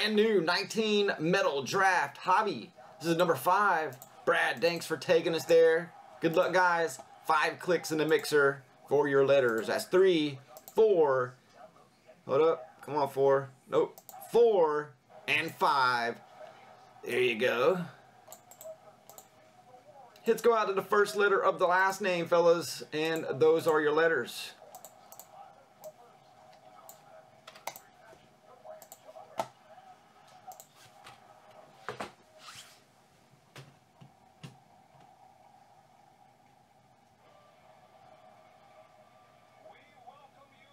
brand new 19 metal draft hobby. This is number five. Brad, thanks for taking us there. Good luck, guys. Five clicks in the mixer for your letters. That's three, four. Hold up. Come on, four. Nope. Four and five. There you go. Hits go out to the first letter of the last name, fellas, and those are your letters.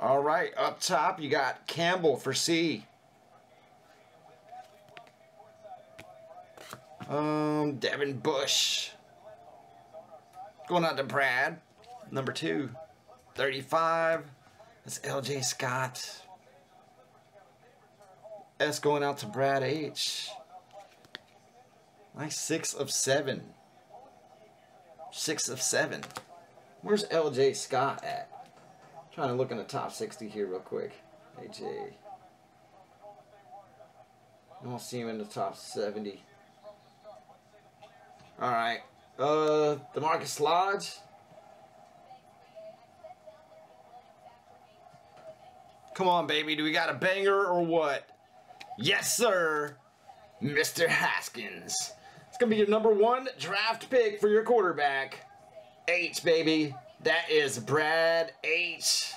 All right, up top you got Campbell for C. Um, Devin Bush. Going out to Brad. Number two. 35. That's LJ Scott. S going out to Brad H. Nice six of seven. Six of seven. Where's LJ Scott at? Trying to look in the top 60 here real quick. AJ. I don't see him in the top 70. Alright. Uh, DaMarkus Lodge. Come on, baby. Do we got a banger or what? Yes, sir. Mr. Haskins. It's going to be your number one draft pick for your quarterback. H, baby. That is Brad H.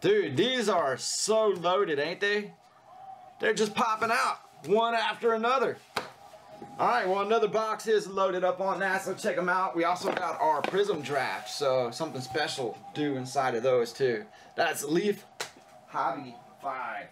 Dude, these are so loaded, ain't they? They're just popping out, one after another. All right, well, another box is loaded up on that, so check them out. We also got our Prism Draft, so something special due inside of those, too. That's Leaf Hobby 5.